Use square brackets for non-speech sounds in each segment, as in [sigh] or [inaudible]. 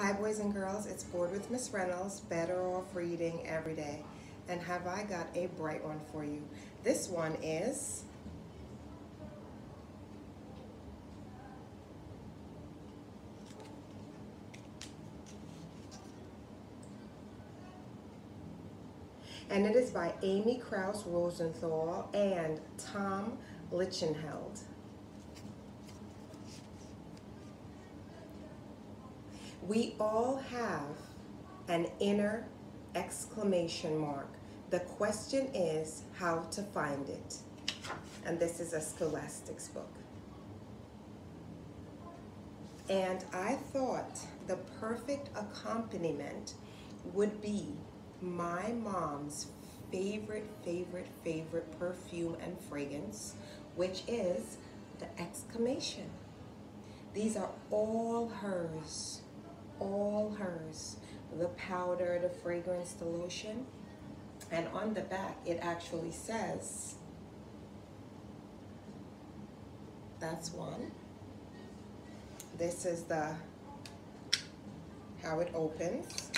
Hi, boys and girls. It's Bored with Miss Reynolds, better off reading every day. And have I got a bright one for you? This one is and it is by Amy Krouse Rosenthal and Tom Lichtenheld. We all have an inner exclamation mark. The question is how to find it. And this is a Scholastics book. And I thought the perfect accompaniment would be my mom's favorite, favorite, favorite perfume and fragrance, which is the exclamation. These are all hers all hers. The powder, the fragrance, the lotion. And on the back, it actually says, that's one. This is the, how it opens.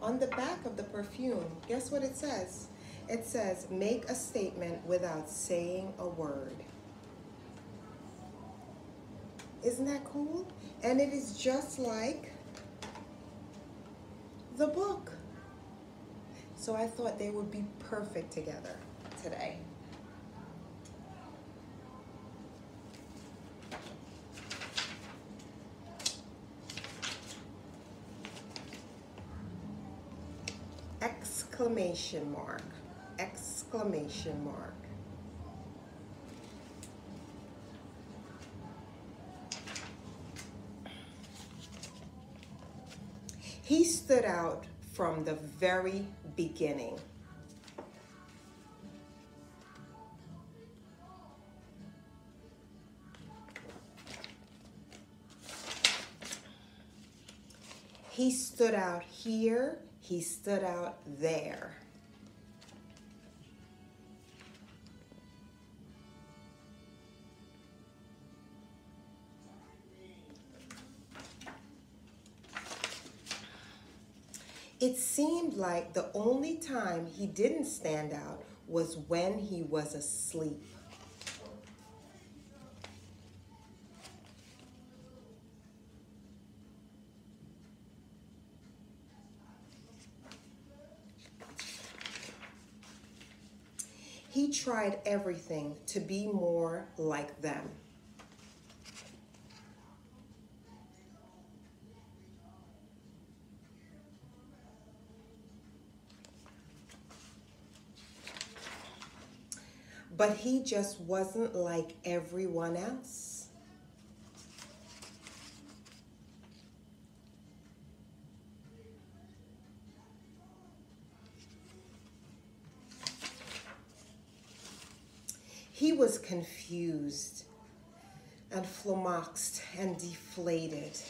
On the back of the perfume, guess what it says? It says, make a statement without saying a word. Isn't that cool? And it is just like the book. So I thought they would be perfect together today. Exclamation mark, exclamation mark. He stood out from the very beginning. He stood out here, he stood out there. It seemed like the only time he didn't stand out was when he was asleep. He tried everything to be more like them. But he just wasn't like everyone else. He was confused and flummoxed and deflated.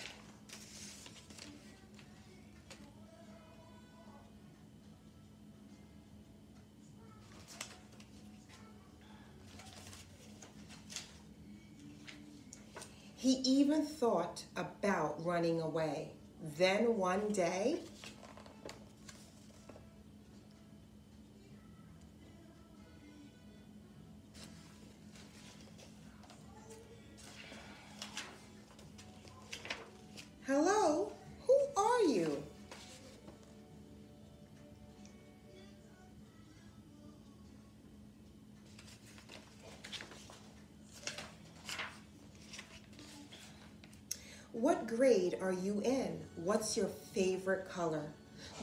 He even thought about running away. Then one day, What grade are you in? What's your favorite color?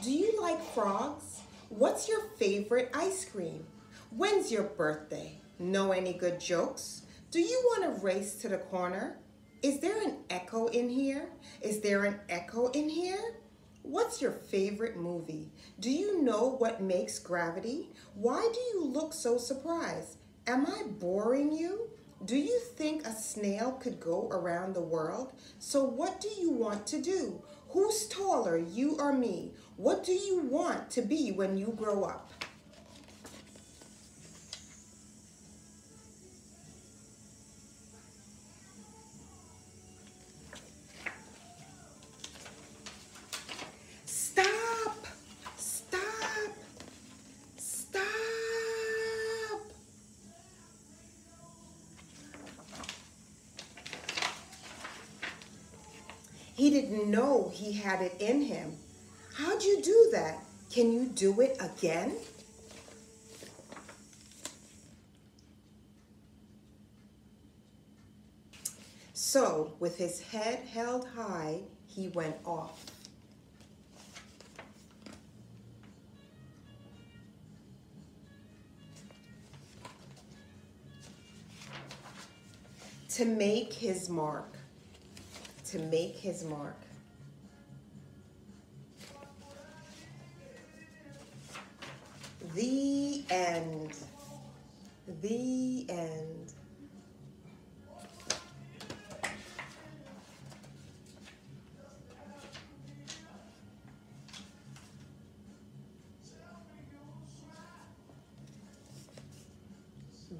Do you like frogs? What's your favorite ice cream? When's your birthday? Know any good jokes? Do you want to race to the corner? Is there an echo in here? Is there an echo in here? What's your favorite movie? Do you know what makes gravity? Why do you look so surprised? Am I boring you? Do you think a snail could go around the world? So what do you want to do? Who's taller, you or me? What do you want to be when you grow up? Didn't know he had it in him. How'd you do that? Can you do it again? So, with his head held high, he went off. To make his mark. To make his mark. The end. The end.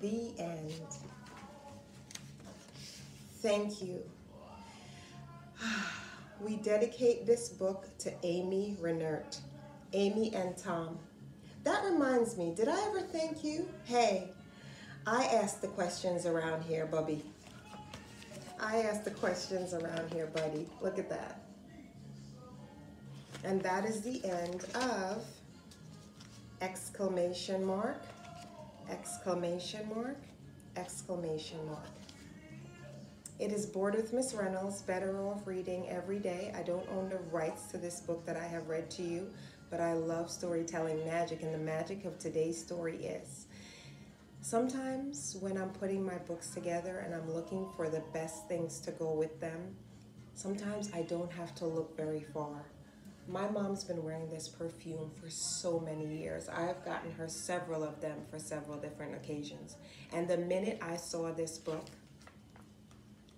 The end. Thank you. We dedicate this book to Amy Renert, Amy and Tom. That reminds me, did I ever thank you? Hey, I asked the questions around here, Bubby. I asked the questions around here, buddy. Look at that. And that is the end of exclamation mark, exclamation mark, exclamation mark. It is Bored with Miss Reynolds, Better Off Reading Every Day. I don't own the rights to this book that I have read to you, but I love storytelling magic, and the magic of today's story is sometimes when I'm putting my books together and I'm looking for the best things to go with them, sometimes I don't have to look very far. My mom's been wearing this perfume for so many years. I've gotten her several of them for several different occasions. And the minute I saw this book,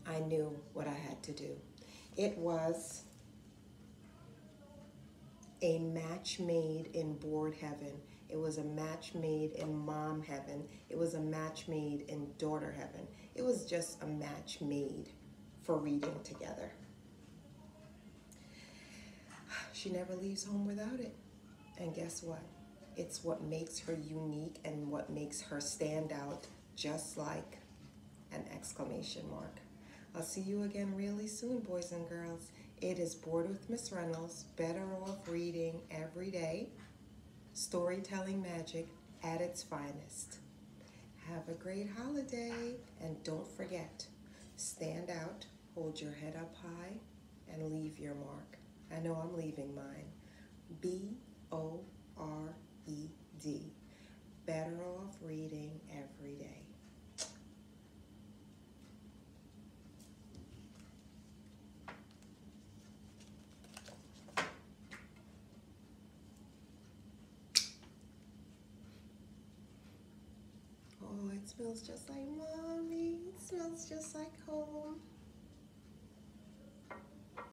I knew what I had to do. It was a match made in Bored heaven. It was a match made in mom heaven. It was a match made in daughter heaven. It was just a match made for reading together. [sighs] She never leaves home without it. And guess what? It's what makes her unique and what makes her stand out just like an exclamation mark. I'll see you again really soon, boys and girls. It is Bored with Miss Reynolds, Better Off Reading Every Day, Storytelling Magic at its finest. Have a great holiday, and don't forget, stand out, hold your head up high, and leave your mark. I know I'm leaving mine. B O R E D. Better off reading every day. Oh, it smells just like mommy. Smells just like home.